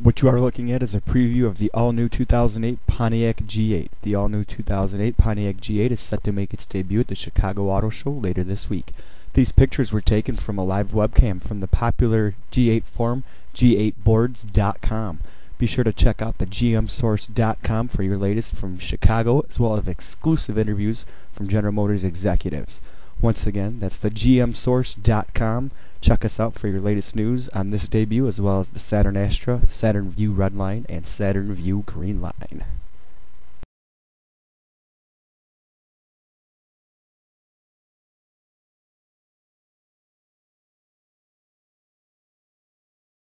What you are looking at is a preview of the all-new 2008 Pontiac G8. The all-new 2008 Pontiac G8 is set to make its debut at the Chicago Auto Show later this week. These pictures were taken from a live webcam from the popular G8 forum, g8boards.com. Be sure to check out the gmsource.com for your latest from Chicago, as well as exclusive interviews from General Motors executives. Once again, that's the gmsource.com. Check us out for your latest news on this debut, as well as the Saturn Astra, Saturn Vue Red Line, and Saturn Vue Green Line.